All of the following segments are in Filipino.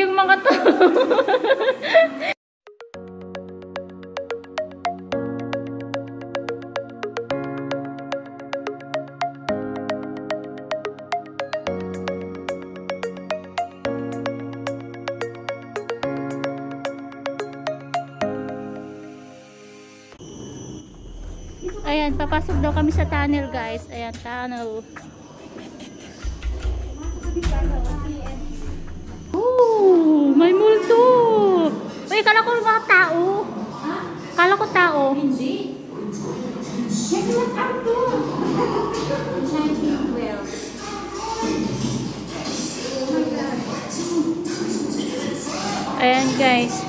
Yung mga to. Ayan, papasok daw kami sa tunnel guys. Ayan, tunnel. Ooh, may multo. Uy, kala ko mga tao. Kala ko tao. Hindi. Yes, look out to. 1912. Ayan guys.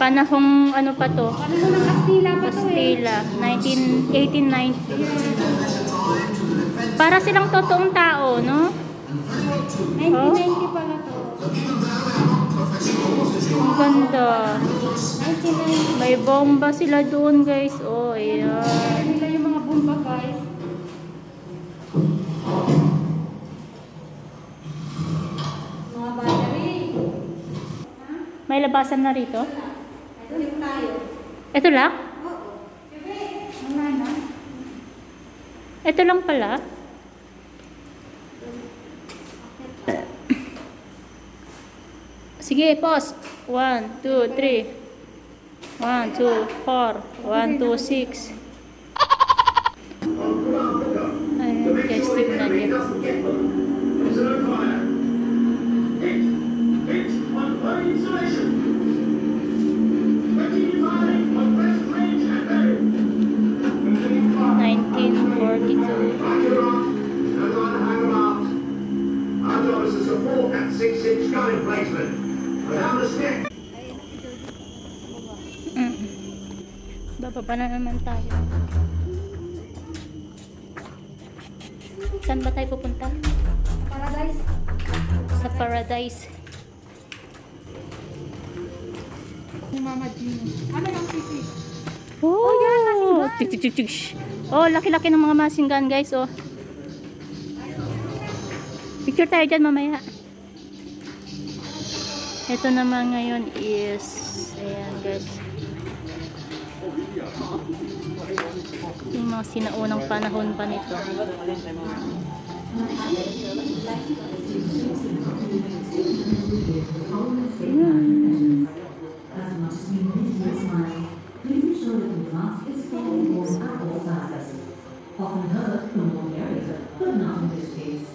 Panahong ano pa to? Mo ng Kastila pa to eh? Castilla, 19, 1890. Para silang totoong tao, no? 1990 pala to. Ang ganda. 1990. May bomba sila doon, guys. Oh, ayan. Nila yung mga bomba guys. Mga battery. May labasan na rito. Ito yung tayo. Ito lang? Oo. Wala na. Ito lang pala. Sige, pause. 1, 2, 3. 1, 2, 4. 1, 2, 6. Ayan, guys, tignan niyo. Nineteen forty-two. Our is to support that six-inch gun emplacement. Mm. Bababa na naman tayo. Saan ba tayo pupunta? Paradise. Sa paradise. Ni Mama Gino. Ano yung sisi? Oh, yan, masingan. Oh, laki-laki ng mga masinggan, guys, oh. Picture tayo dyan mamaya. Ito naman ngayon is, ayan, guys. Yung mga sinaunang panahon pa nito. Ayan. Often heard, more merrier, but not in this case.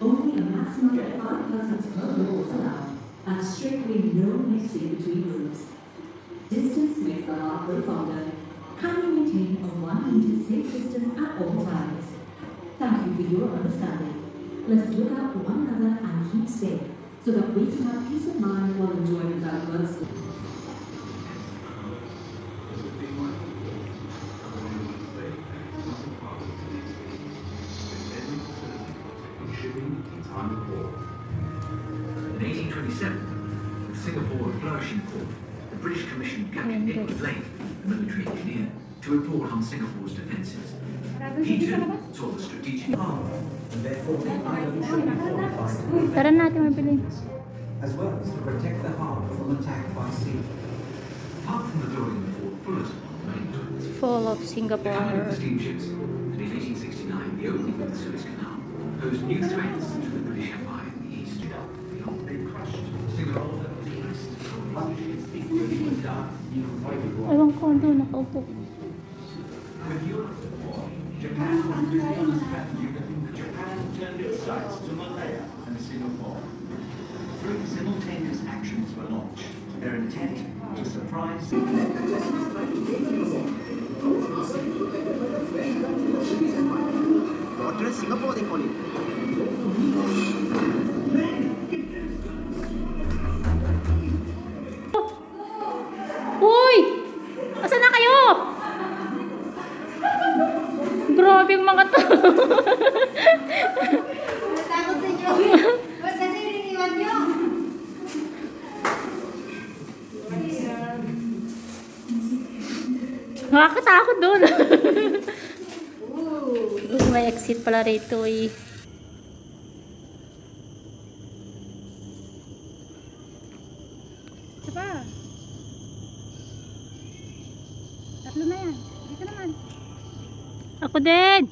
Only a maximum of five persons per room is allowed, and strictly no mixing between rooms. Distance makes the heart grow fonder. Kindly maintain a one meter safe distance at all times. Thank you for your understanding. Let us look out for one another and keep safe, so that we can have peace of mind while enjoying the in time 1827, with Singapore a flourishing port, the British commissioned Captain Edward. Blake, a military engineer, to report on Singapore's defences. He too saw the strategic harbour, and therefore the island should be fortified, as well as to protect the harbour from attack by sea. Apart from the building of Fort Fullerton on the main road, It's full of Singapore. the steamships, and in 1869 the opening of the Suez Canal, posed new threats to the British Empire Ewan ko, doon nakaupo. Japan that Japan turned its sights to Malaya and Singapore. Three simultaneous actions were launched. Their intent to surprise. Fortress Singapore, they call it. Exit pala rito eh. Pa. Tatlo na yan. Dito naman. Ako din.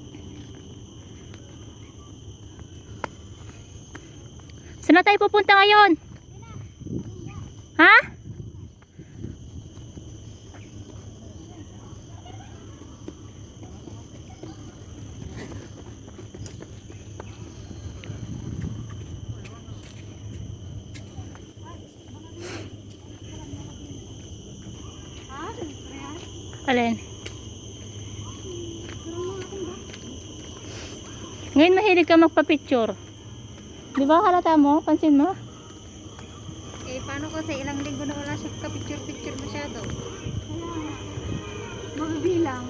Saan na tayo pupunta ngayon? Ha? Alin? Ngayon mahilig ka magpa-picture. Di ba halata mo? Pansin mo? Eh, paano kasi ilang linggo na wala siya ka-picture-picture masyado? Mabibilang.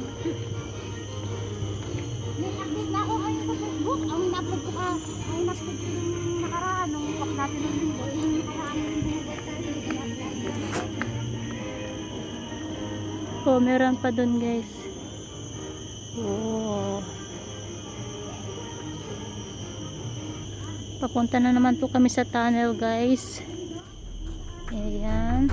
May update na ako ngayon sa Facebook. Ang in-upload ko ka, ang in-upload ko yung nakaraan, nung natin ng linggo. Oh, meron pa dun guys. Oh. Papunta na naman po kami sa tunnel guys. Ayan.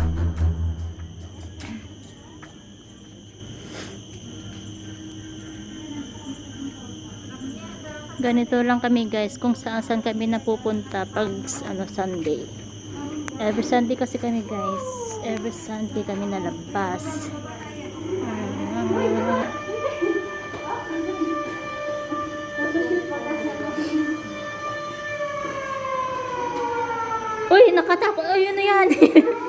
Ganito lang kami guys kung saan saan kami napupunta pag ano Sunday. Every Sunday kasi kami guys. Every Sunday kami nalabas. Uy, nakatakot. Ayun na yan.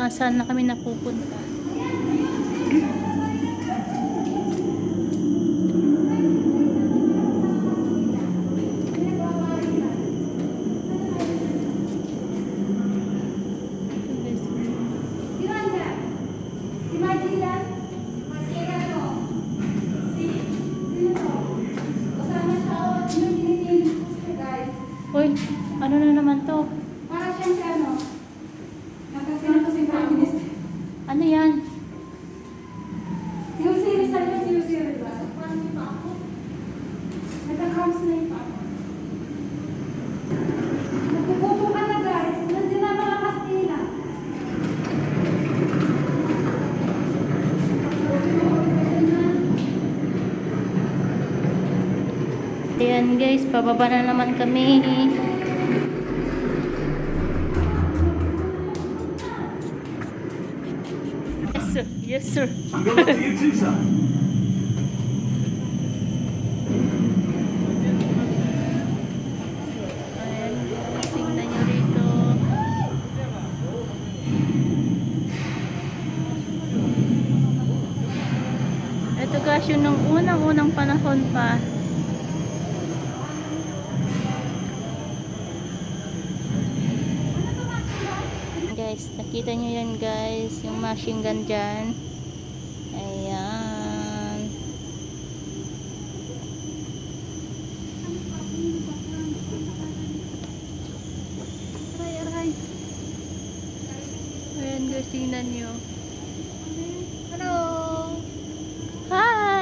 Saan saan na kami napupunta. Uy, ano na naman to? Para siyang si ano, nagkasinan ko si Prime Minister. Ano yan? Yung series na yun, yung series ba? So, paano yung pa ako? Nagka-crumbs na yung pa ako. Nagpupupo ka na guys. Nandiyan na mga Kastila. Ayan guys, pababa na naman kami. Yes sir, yes sir. Ito guys, yung nung unang-unang panahon pa. Guys, nakita nyo yan guys, yung machine gun dyan. Ayan. Ayan guys, tingnan nyo. Hello. Hi!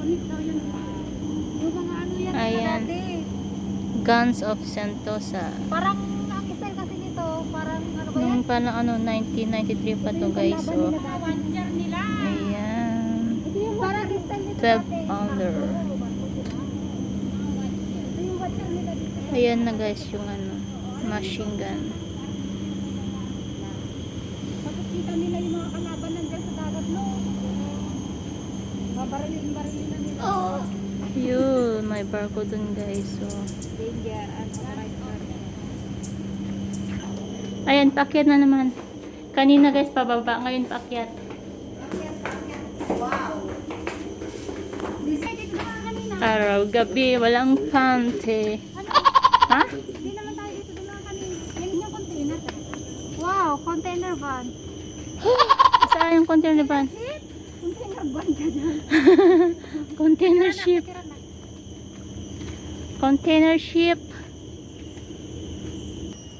Kunit daw yun. Yung mga ano yan. Ayan. dati. Guns of Sentosa. Parang ang style kasi nito, parang ano ba yan? Nung pa na ano, 1993 pa to guys. So, nila. ayan. Ito yung parang style nito 12 dati. pounder. Ayan na guys yung ano, machine gun. Tapos kita nila yung mga kalaban nandiyan sa dagat, no? Babarilin-barilin na nila. Yun, may barko dun guys. So, ayan, paakyat na naman. Kanina guys, pababa. Ngayon paakyat. Araw, gabi, walang pante. Ha? Hindi naman tayo dito doon lang kanina. Yan yung container. Wow, container van. Saan yung container van? Container van ka dyan. Container ship. Container ship.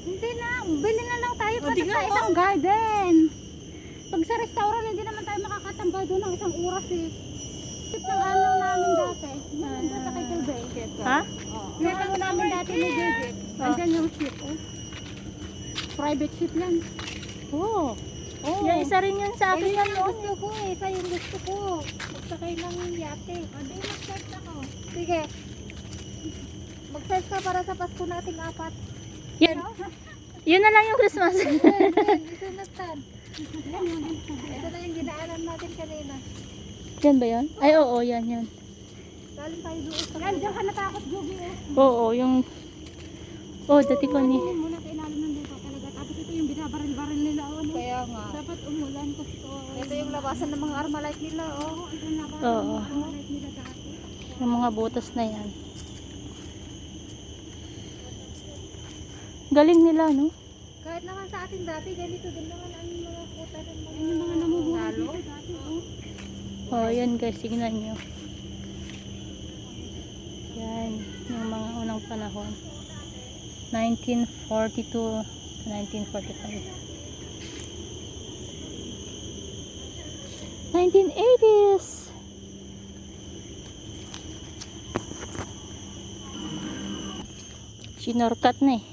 Hindi na, bili na lang tayo para sa isang garden. Pag sa restaurant, hindi naman tayo makakatambay doon ng isang oras eh. Tip ng ano namin dati. Yung doon sa kay Gilbert. Ha? Yung ano namin dati ni Gilbert. Andyan yung ship. Oh. Private ship yan. Oo. Oh. Yung isa rin yun sa akin Ayun yung gusto ko eh. Isa yung gusto ko. Magsakay lang ng yate. Adi, mag-search ako. Sige. Mag-search ka para sa Pasko nating apat. Yan. Yun na lang yung Christmas. Isunatan. Ito na yung dinaanan natin kanina. yan ba yan? Ay, oo, yan, yan. Galing tayo doon sa... Yan, diyan ka natakot, Jogi. eh. Oo, yung... Oh, dati ko ni... Muna sa ilalim ng lupa talaga. Tapos ito yung binabaril-baril nila. Oh, ano? Kaya nga. Dapat umulan ko. Ito yung labasan ng mga armalite nila. Oh, ito yung labasan Oo. ng mga armalite nila dati. Yung mga butas na yan. Galing nila, no? Kahit naman sa atin dati, ganito din naman ang mga kuta ng mga... Yung mga namubuhay dito dati. Oh. Oh, yan guys, tignan nyo. Yan, yung mga unang panahon. 1942 to 1945. 1980s! Sinorkat na eh.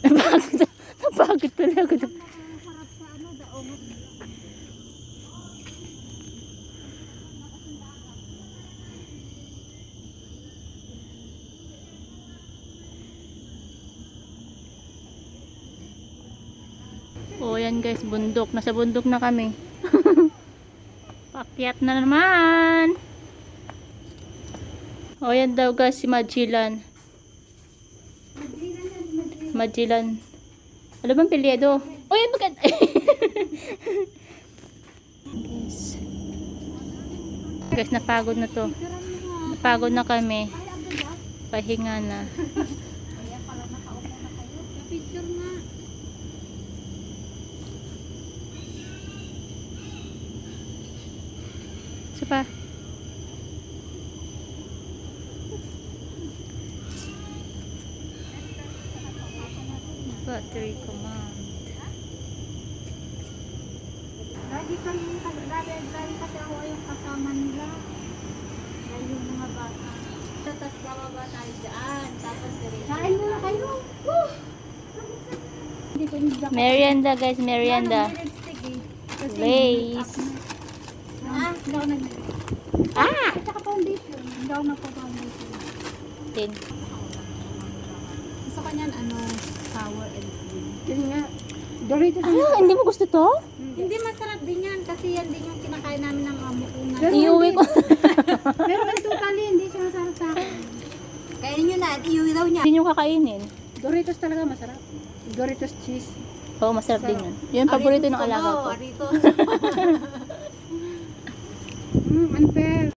Napagod, napagod talaga. Sarap sa ano, daong. Oh, yan guys, bundok. Nasa bundok na kami. Pakyat na naman. Oh, yan daw guys, si Magellan. Magellan. Ano bang pilyedo? Oh, yan maganda. guys. Guys, napagod na to. Napagod na kami. Pahinga na. Battery command. Lagi kami, lagi, lagi kasi ako yung kasama nila. Dahil yung mga bata. Tapos bababa tayo dyan. Tapos Kain muna kayo. Woo! Merienda guys, merienda. Lipstick eh. Lace. Ah, hindi ako nag Ah! At saka foundation. Hindi ako nagpa-foundation. Tin. Gusto kanya ano, sour and cream. Yun nga. Doritos Ah, hindi mo gusto to? Hindi masarap din yan kasi yan din yung kinakain namin ng amo ko. Iuwi ko. Pero in totally, hindi siya masarap sa akin. Kainin nyo na at iuwi daw niya. Hindi nyo kakainin. Doritos talaga masarap. Doritos cheese. Oo, masarap din yun. Yun ang paborito ng alaga ko. Mm, unfair.